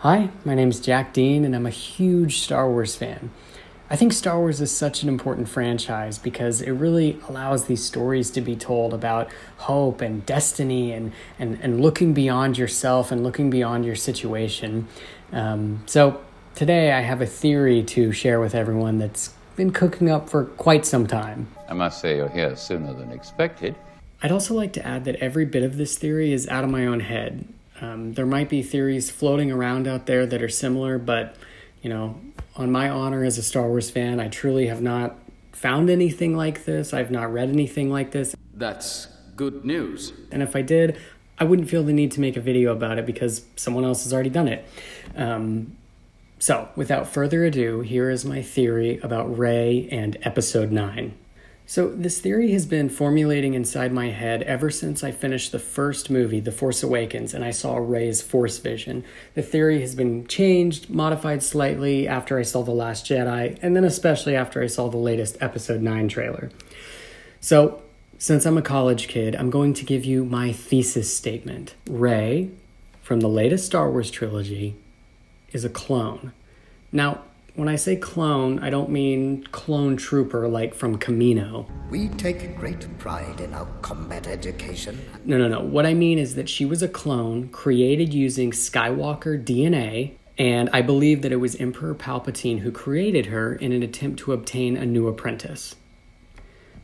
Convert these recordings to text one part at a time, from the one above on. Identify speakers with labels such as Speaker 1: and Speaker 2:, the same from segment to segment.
Speaker 1: Hi, my name is Jack Dean, and I'm a huge Star Wars fan. I think Star Wars is such an important franchise because it really allows these stories to be told about hope and destiny and, and, and looking beyond yourself and looking beyond your situation. Um, so, today I have a theory to share with everyone that's been cooking up for quite some time.
Speaker 2: I must say you're here sooner than expected.
Speaker 1: I'd also like to add that every bit of this theory is out of my own head. Um, there might be theories floating around out there that are similar, but you know, on my honor as a Star Wars fan, I truly have not found anything like this. I've not read anything like this.
Speaker 3: That's good news.
Speaker 1: And if I did, I wouldn't feel the need to make a video about it because someone else has already done it. Um, so, without further ado, here is my theory about Rey and Episode 9. So, this theory has been formulating inside my head ever since I finished the first movie, The Force Awakens, and I saw Rey's Force vision. The theory has been changed, modified slightly after I saw The Last Jedi, and then especially after I saw the latest Episode 9 trailer. So, since I'm a college kid, I'm going to give you my thesis statement. Rey, from the latest Star Wars trilogy, is a clone. Now, when I say clone, I don't mean clone trooper like from Kamino.
Speaker 4: We take great pride in our combat education.
Speaker 1: No, no, no. What I mean is that she was a clone created using Skywalker DNA, and I believe that it was Emperor Palpatine who created her in an attempt to obtain a new apprentice.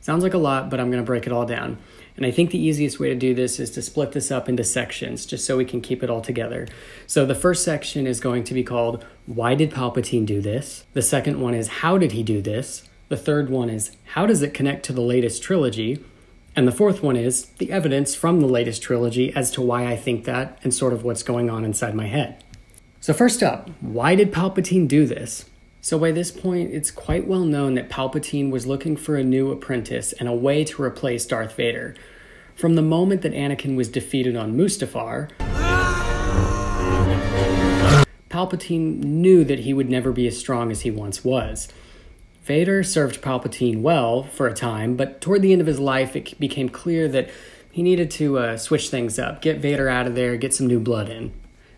Speaker 1: Sounds like a lot, but I'm going to break it all down. And I think the easiest way to do this is to split this up into sections just so we can keep it all together. So the first section is going to be called Why Did Palpatine Do This? The second one is How Did He Do This? The third one is How Does It Connect to the latest trilogy? And the fourth one is the evidence from the latest trilogy as to why I think that and sort of what's going on inside my head. So, first up, why did Palpatine do this? So, by this point, it's quite well known that Palpatine was looking for a new apprentice and a way to replace Darth Vader. From the moment that Anakin was defeated on Mustafar, Palpatine knew that he would never be as strong as he once was. Vader served Palpatine well for a time, but toward the end of his life, it became clear that he needed to uh, switch things up, get Vader out of there, get some new blood in.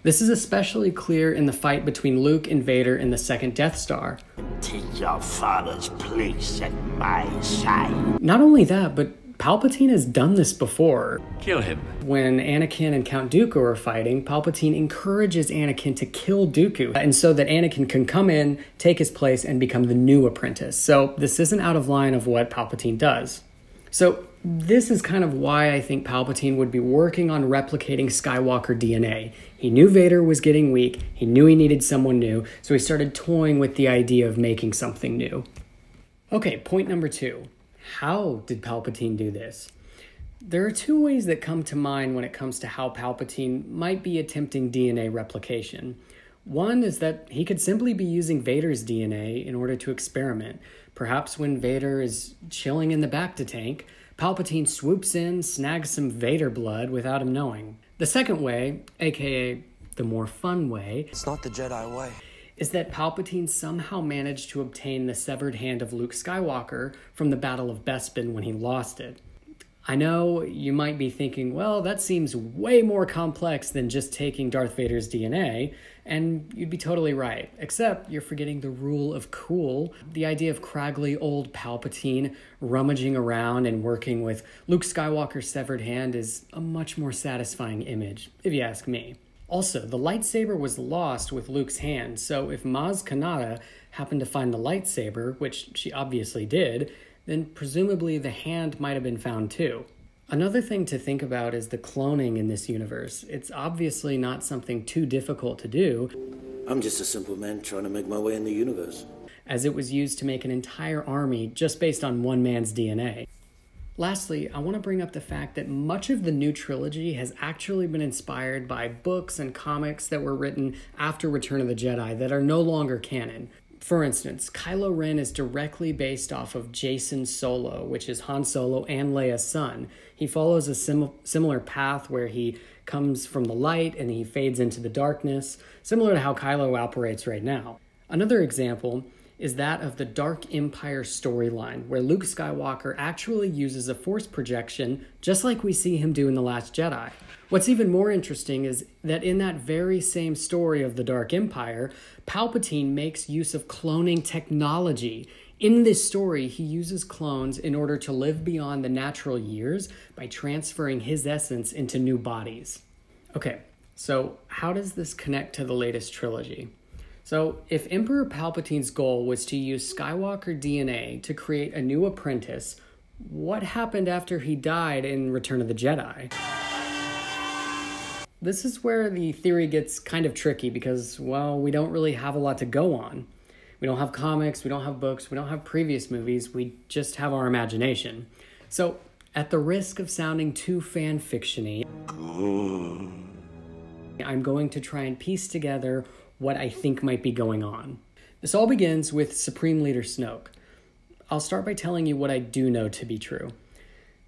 Speaker 1: This is especially clear in the fight between Luke and Vader in the second Death Star.
Speaker 5: Take your father's place at my side.
Speaker 1: Not only that, but Palpatine has done this before.
Speaker 3: Kill him.
Speaker 1: When Anakin and Count Dooku are fighting, Palpatine encourages Anakin to kill Dooku, and so that Anakin can come in, take his place, and become the new apprentice. So this isn't out of line of what Palpatine does. So this is kind of why I think Palpatine would be working on replicating Skywalker DNA. He knew Vader was getting weak, he knew he needed someone new, so he started toying with the idea of making something new. Okay, point number two. How did Palpatine do this? There are two ways that come to mind when it comes to how Palpatine might be attempting DNA replication. One is that he could simply be using Vader's DNA in order to experiment. Perhaps when Vader is chilling in the bacta tank, Palpatine swoops in, snags some Vader blood without him knowing. The second way, aka the more fun way,
Speaker 6: It's not the Jedi way.
Speaker 1: is that Palpatine somehow managed to obtain the severed hand of Luke Skywalker from the Battle of Bespin when he lost it. I know you might be thinking, well, that seems way more complex than just taking Darth Vader's DNA, and you'd be totally right. Except you're forgetting the rule of cool. The idea of craggly old Palpatine rummaging around and working with Luke Skywalker's severed hand is a much more satisfying image, if you ask me. Also, the lightsaber was lost with Luke's hand, so if Maz Kanata happened to find the lightsaber, which she obviously did, then presumably the hand might have been found too. Another thing to think about is the cloning in this universe. It's obviously not something too difficult to do,
Speaker 5: I'm just a simple man trying to make my way in the universe.
Speaker 1: as it was used to make an entire army just based on one man's DNA. Lastly, I want to bring up the fact that much of the new trilogy has actually been inspired by books and comics that were written after Return of the Jedi that are no longer canon. For instance, Kylo Ren is directly based off of Jacen Solo, which is Han Solo and Leia's son. He follows a sim- similar path where he comes from the light and he fades into the darkness, similar to how Kylo operates right now. Another example is that of the Dark Empire storyline, where Luke Skywalker actually uses a force projection just like we see him do in The Last Jedi. What's even more interesting is that in that very same story of the Dark Empire, Palpatine makes use of cloning technology. In this story, he uses clones in order to live beyond the natural years by transferring his essence into new bodies. Okay, so how does this connect to the latest trilogy? So, if Emperor Palpatine's goal was to use Skywalker DNA to create a new apprentice, what happened after he died in Return of the Jedi? This is where the theory gets kind of tricky because, well, we don't really have a lot to go on. We don't have comics, we don't have books, we don't have previous movies, we just have our imagination. So, at the risk of sounding too fan fictiony, I'm going to try and piece together what I think might be going on. This all begins with Supreme Leader Snoke. I'll start by telling you what I do know to be true.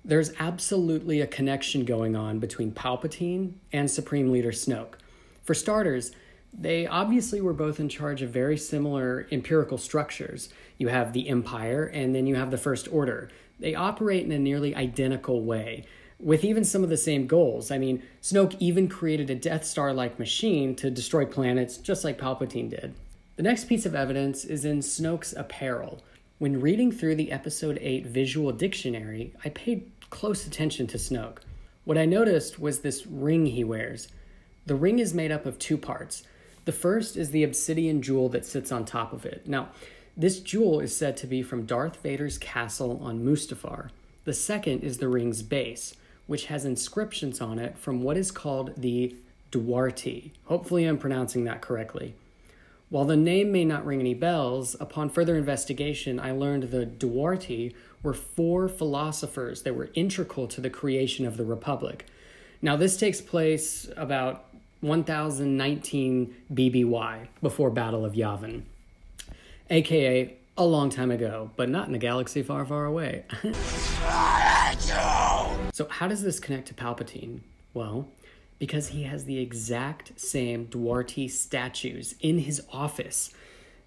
Speaker 1: There's absolutely a connection going on between Palpatine and Supreme Leader Snoke. For starters, they obviously were both in charge of very similar empirical structures. You have the Empire, and then you have the First Order. They operate in a nearly identical way, with even some of the same goals. I mean, Snoke even created a Death Star like machine to destroy planets, just like Palpatine did. The next piece of evidence is in Snoke's apparel. When reading through the Episode 8 visual dictionary, I paid close attention to Snoke. What I noticed was this ring he wears. The ring is made up of two parts. The first is the obsidian jewel that sits on top of it. Now, this jewel is said to be from Darth Vader's castle on Mustafar. The second is the ring's base which has inscriptions on it from what is called the Dwartii. Hopefully, I'm pronouncing that correctly. While the name may not ring any bells, upon further investigation, I learned the Dwartii were four philosophers that were integral to the creation of the Republic. Now, this takes place about 1019 BBY, before Battle of Yavin, aka a long time ago, but not in a galaxy far, far away. So, how does this connect to Palpatine? Well, because he has the exact same Dwartii statues in his office.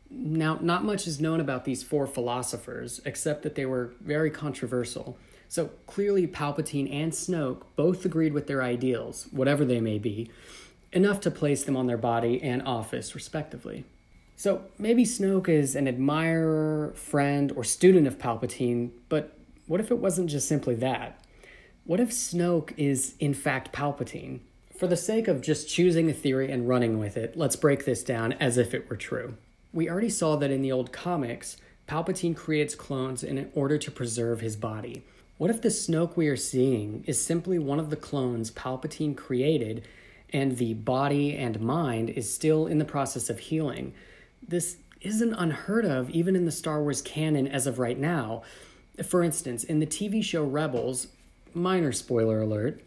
Speaker 1: Now, not much is known about these four philosophers, except that they were very controversial. So, clearly, Palpatine and Snoke both agreed with their ideals, whatever they may be, enough to place them on their body and office, respectively. So, maybe Snoke is an admirer, friend, or student of Palpatine, but what if it wasn't just simply that? What if Snoke is, in fact, Palpatine? For the sake of just choosing a theory and running with it, let's break this down as if it were true. We already saw that in the old comics, Palpatine creates clones in order to preserve his body. What if the Snoke we are seeing is simply one of the clones Palpatine created and the body and mind is still in the process of healing? This isn't unheard of even in the Star Wars canon as of right now. For instance, in the TV show Rebels, minor spoiler alert.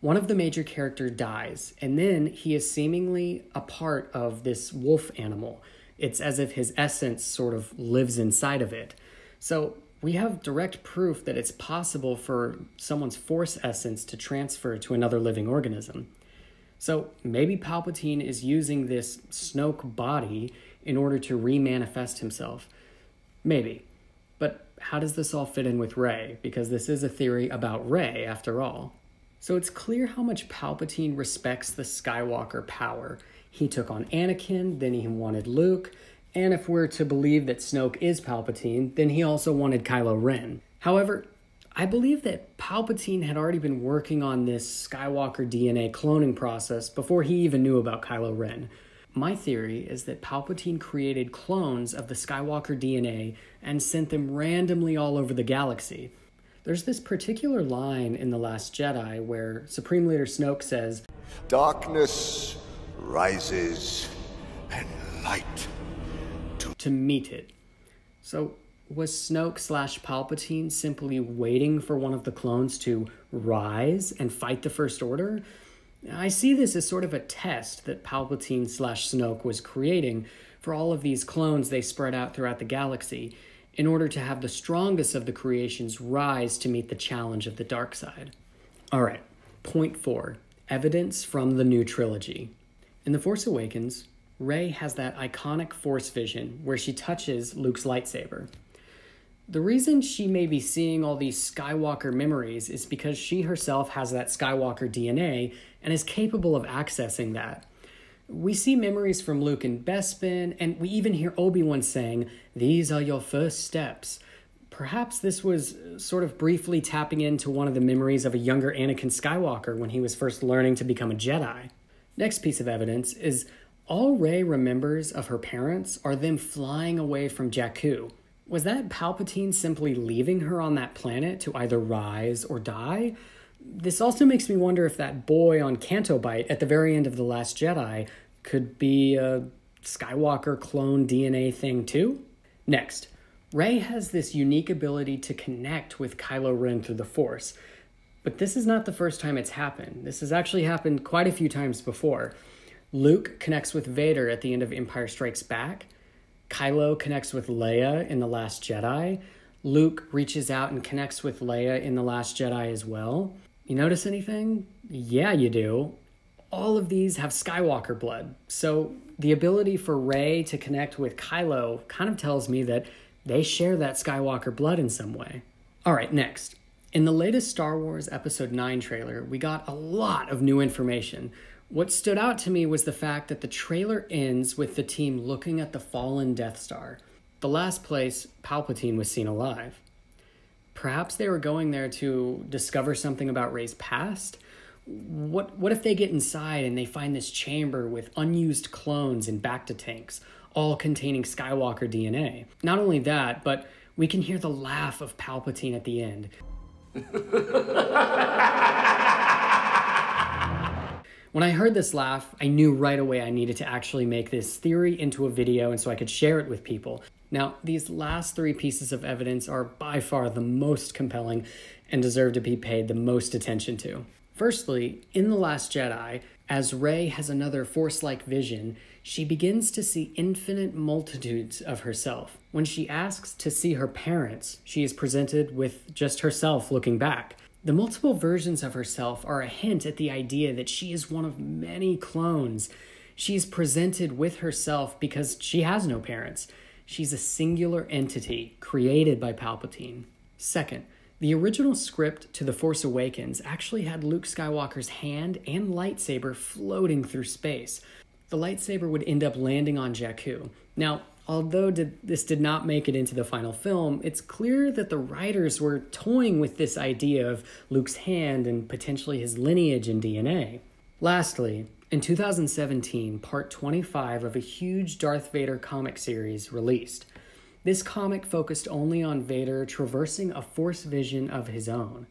Speaker 1: One of the major characters dies, and then he is seemingly a part of this wolf animal. It's as if his essence sort of lives inside of it. So we have direct proof that it's possible for someone's force essence to transfer to another living organism. So maybe Palpatine is using this Snoke body in order to remanifest himself. Maybe. How does this all fit in with Rey? Because this is a theory about Rey, after all. So it's clear how much Palpatine respects the Skywalker power. He took on Anakin, then he wanted Luke, and if we're to believe that Snoke is Palpatine, then he also wanted Kylo Ren. However, I believe that Palpatine had already been working on this Skywalker DNA cloning process before he even knew about Kylo Ren. My theory is that Palpatine created clones of the Skywalker DNA and sent them randomly all over the galaxy. There's this particular line in The Last Jedi where Supreme Leader Snoke says,
Speaker 6: Darkness rises and light
Speaker 1: to, to meet it. So, was Snoke slash Palpatine simply waiting for one of the clones to rise and fight the First Order? I see this as sort of a test that Palpatine slash Snoke was creating for all of these clones they spread out throughout the galaxy in order to have the strongest of the creations rise to meet the challenge of the dark side. All right, point four evidence from the new trilogy. In The Force Awakens, Rey has that iconic Force vision where she touches Luke's lightsaber. The reason she may be seeing all these Skywalker memories is because she herself has that Skywalker DNA and is capable of accessing that. We see memories from Luke and Bespin, and we even hear Obi Wan saying, These are your first steps. Perhaps this was uh, sort of briefly tapping into one of the memories of a younger Anakin Skywalker when he was first learning to become a Jedi. Next piece of evidence is all Rey remembers of her parents are them flying away from Jakku. Was that Palpatine simply leaving her on that planet to either rise or die? This also makes me wonder if that boy on Canto Bight at the very end of The Last Jedi could be a Skywalker clone DNA thing too? Next, Rey has this unique ability to connect with Kylo Ren through the Force. But this is not the first time it's happened. This has actually happened quite a few times before. Luke connects with Vader at the end of Empire Strikes Back. Kylo connects with Leia in The Last Jedi. Luke reaches out and connects with Leia in The Last Jedi as well. You notice anything? Yeah, you do. All of these have Skywalker blood. So the ability for Rey to connect with Kylo kind of tells me that they share that Skywalker blood in some way. All right, next. In the latest Star Wars Episode 9 trailer, we got a lot of new information. What stood out to me was the fact that the trailer ends with the team looking at the fallen Death Star, the last place Palpatine was seen alive. Perhaps they were going there to discover something about Rey's past? What, what if they get inside and they find this chamber with unused clones and bacta tanks, all containing Skywalker DNA? Not only that, but we can hear the laugh of Palpatine at the end. When I heard this laugh, I knew right away I needed to actually make this theory into a video and so I could share it with people. Now, these last three pieces of evidence are by far the most compelling and deserve to be paid the most attention to. Firstly, in The Last Jedi, as Rey has another Force like vision, she begins to see infinite multitudes of herself. When she asks to see her parents, she is presented with just herself looking back. The multiple versions of herself are a hint at the idea that she is one of many clones. She's presented with herself because she has no parents. She's a singular entity created by Palpatine. Second, the original script to The Force Awakens actually had Luke Skywalker's hand and lightsaber floating through space. The lightsaber would end up landing on Jakku. Now, although did, this did not make it into the final film, it's clear that the writers were toying with this idea of Luke's hand and potentially his lineage and DNA. Lastly, in 2017, part 25 of a huge Darth Vader comic series released. This comic focused only on Vader traversing a force vision of his own.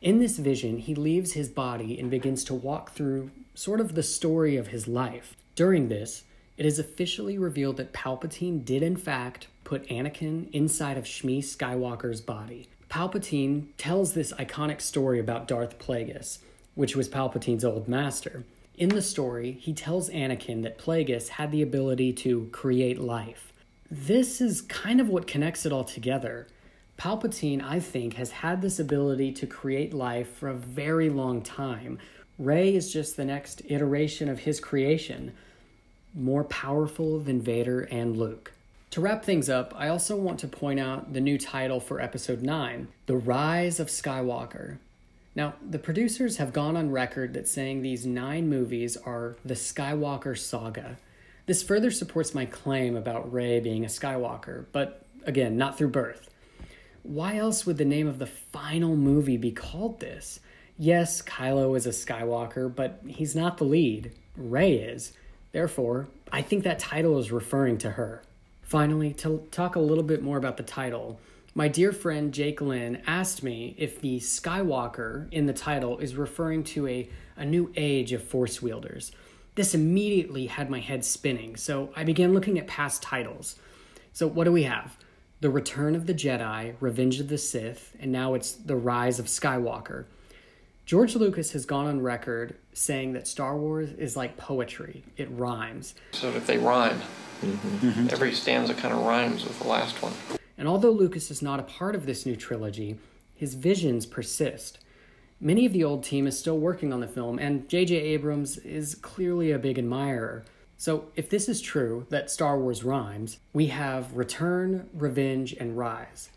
Speaker 1: In this vision, he leaves his body and begins to walk through sort of the story of his life. During this, it is officially revealed that Palpatine did, in fact, put Anakin inside of Shmi Skywalker's body. Palpatine tells this iconic story about Darth Plagueis, which was Palpatine's old master. In the story, he tells Anakin that Plagueis had the ability to create life. This is kind of what connects it all together. Palpatine, I think, has had this ability to create life for a very long time. Rey is just the next iteration of his creation more powerful than Vader and Luke. To wrap things up, I also want to point out the new title for episode 9 The Rise of Skywalker. Now, the producers have gone on record that saying these nine movies are the Skywalker saga. This further supports my claim about Rey being a Skywalker, but again, not through birth. Why else would the name of the final movie be called this? Yes, Kylo is a Skywalker, but he's not the lead. Rey is. Therefore, I think that title is referring to her. Finally, to talk a little bit more about the title, my dear friend Jake Lynn asked me if the Skywalker in the title is referring to a, a new age of Force wielders. This immediately had my head spinning, so I began looking at past titles. So, what do we have? The Return of the Jedi, Revenge of the Sith, and now it's The Rise of Skywalker. George Lucas has gone on record saying that Star Wars is like poetry, it rhymes.
Speaker 7: So if they rhyme, mm-hmm. every stanza kind of rhymes with the last one.
Speaker 1: And although Lucas is not a part of this new trilogy, his visions persist. Many of the old team is still working on the film, and J.J. Abrams is clearly a big admirer. So, if this is true that Star Wars rhymes, we have Return, Revenge, and Rise.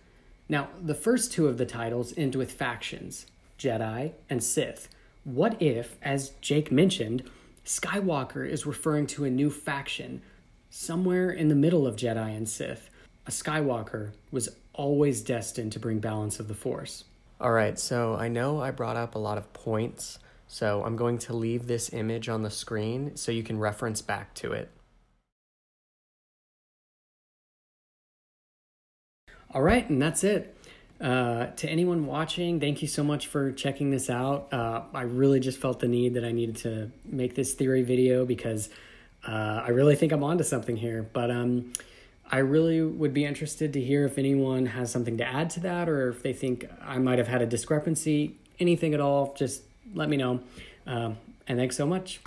Speaker 1: Now, the first two of the titles end with factions Jedi and Sith. What if, as Jake mentioned, Skywalker is referring to a new faction somewhere in the middle of Jedi and Sith? A Skywalker was always destined to bring balance of the Force.
Speaker 8: All right, so I know I brought up a lot of points, so I'm going to leave this image on the screen so you can reference back to it.
Speaker 1: All right, and that's it. Uh, to anyone watching, thank you so much for checking this out. Uh, I really just felt the need that I needed to make this theory video because uh, I really think I'm onto something here. But um, I really would be interested to hear if anyone has something to add to that or if they think I might have had a discrepancy. Anything at all, just let me know. Um, and thanks so much.